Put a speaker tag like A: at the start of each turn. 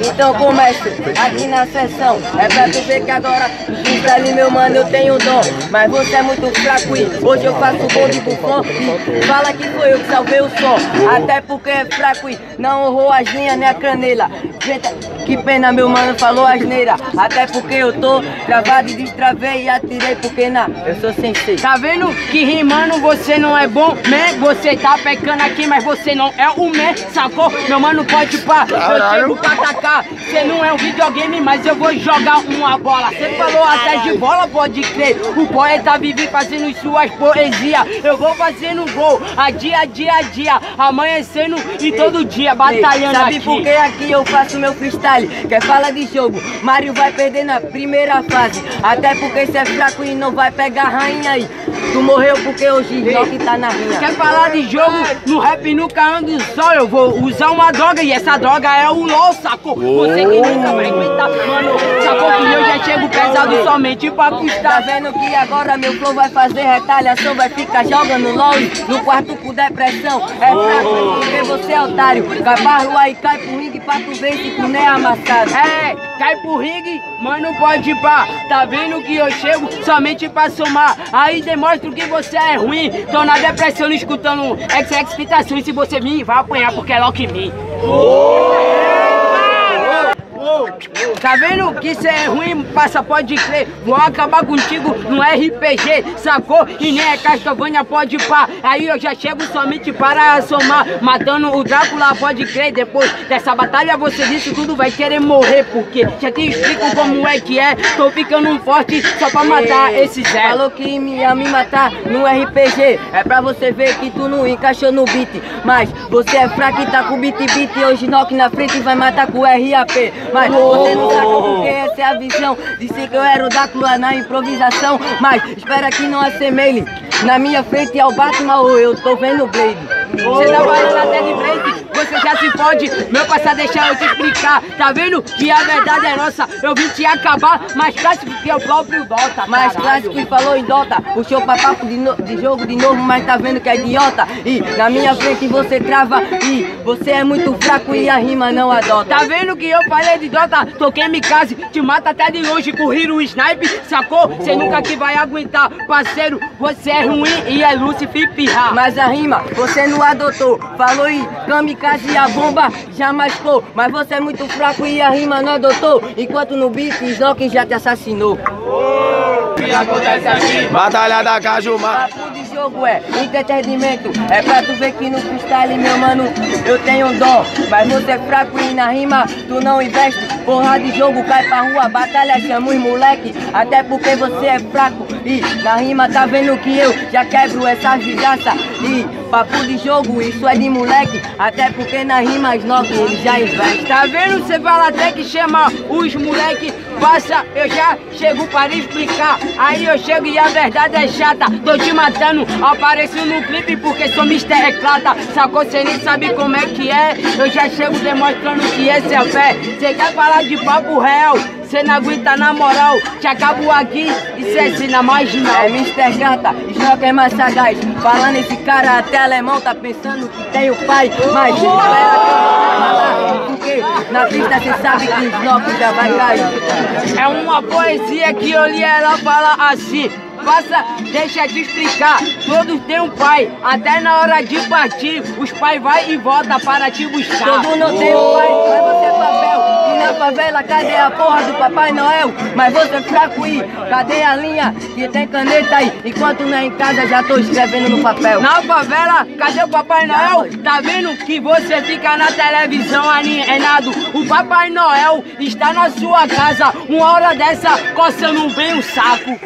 A: Então começo aqui na sessão. É pra tu ver que agora Diz ali meu mano, eu tenho dom. Mas você é muito fraco e hoje eu faço gol de bufão Fala que foi eu que salvei o som. Até porque é fraco e não honrou as linhas nem a canela. Gente, que pena meu mano falou asneira. Até porque eu tô travado e destravei e atirei porque na eu sou sensei
B: Tá vendo que rimando você não é bom, man? Você tá pecando aqui, mas você não é o man, sacou? Meu mano pode pá, eu chego pra atacar. Você não é um videogame, mas eu vou jogar uma bola. Você falou até de bola, pode crer. O poeta vive fazendo suas poesias. Eu vou fazendo gol, a dia, dia, a dia. Amanhecendo e todo dia, batalhando
A: Sabe
B: aqui.
A: por que aqui eu faço meu freestyle? Quer fala de jogo, Mario vai perder na primeira fase. Até porque cê é fraco e não vai pegar rainha aí Tu morreu porque hoje que tá na rinha.
B: Quer falar de jogo? No rap nunca ando só. Eu vou usar uma droga e essa droga é o LOL, sacou? Você que nunca vai aguentar, mano Sacou? Que eu já chego pesado somente pra
A: Tá
B: custar
A: vendo que agora meu flow vai fazer retaliação Vai ficar jogando LOL no quarto com depressão? É fraco porque você é otário. Cabarro aí cai pro ringue pra tu ver se tu não é amassado.
B: É, cai pro ringue, mano pode ir pá. Tá vendo que eu chego somente pra somar? Aí demonstro que você é ruim. Tô na depressão escutando XX E se você vir, vai apanhar porque é Lock Me Tá vendo que cê é ruim, passa, pode crer. Vou acabar contigo no RPG, sacou? E nem é Castlevania, pode pá. Aí eu já chego somente para somar. Matando o Drácula, pode crer. Depois dessa batalha você disse tudo vai querer morrer. Porque já te explico como é que é. Tô ficando forte só pra matar esse Zé.
A: Falou que ia me matar no RPG É pra você ver que tu não encaixou no beat. Mas você é fraco e tá com beat beat. Hoje knock na frente e vai matar com RAP Mas você não saca porque essa é a visão Disse que eu era o Drácula na improvisação Mas espera que não assemelhe. Na minha frente é o Batman ou eu tô vendo o Blade.
B: Você tá você já se pode Meu passado deixar eu te explicar. Tá vendo que a verdade é nossa? Eu vim te acabar, mais clássico que é o próprio Dota
A: Mais clássico que falou em Dota. Puxou pra papo de, no- de jogo de novo Mas tá vendo que é idiota. E na minha frente você trava E você é muito fraco e a rima não adota.
B: Tá vendo que eu falei de Dota, toquei Mikase, te mata até de longe com Hero Snipe, sacou? Cê nunca que vai aguentar, parceiro, você é ruim e é Lucifer pirra.
A: Mas a rima você não adotou. Falou em kamikaze e a bomba já mascou. Mas você é muito fraco e a rima não adotou. Enquanto no beat Snoke já te assassinou.
C: Batalha da Cajumar.
A: Jogo é entretenimento. É pra tu ver que no freestyle, meu mano, eu tenho dó Mas você é fraco e na rima tu não investe. Porra de jogo, cai pra rua, batalha, chama os moleque. Até porque você é fraco e na rima tá vendo que eu já quebro essa vidraça E papo de jogo, isso é de moleque. Até porque na rima as nove ele já investe.
B: Tá vendo? Você fala até que chama os moleque, passa, eu já chego para explicar. Aí eu chego e a verdade é chata. Tô te matando, apareço no clipe porque sou Mr. Eclata. Sacou? Cê nem sabe como é que é. Eu já chego demonstrando que esse é fé. Cê quer falar de papo real? Cê não aguenta na moral. Te acabo aqui e cê ensina marginal.
A: É Mr. Gata, Snock é mais sagaz Falando esse cara até alemão tá pensando que tem o pai Mas na pista cê sabe que o Snock já vai cair
B: É uma poesia que eu li, ela fala assim. Faça, deixa te explicar. Todos têm um pai, até na hora de partir, os pais vai e volta para te buscar.
A: Todo não tem um pai, na favela cadê a porra do Papai Noel? Mas você é fraco e cadê a linha que tem caneta aí? Enquanto não é em casa já tô escrevendo no papel
B: Na favela, cadê o Papai Noel? Tá vendo que você fica na televisão alienado? O Papai Noel está na sua casa, uma hora dessa, coçando bem o saco.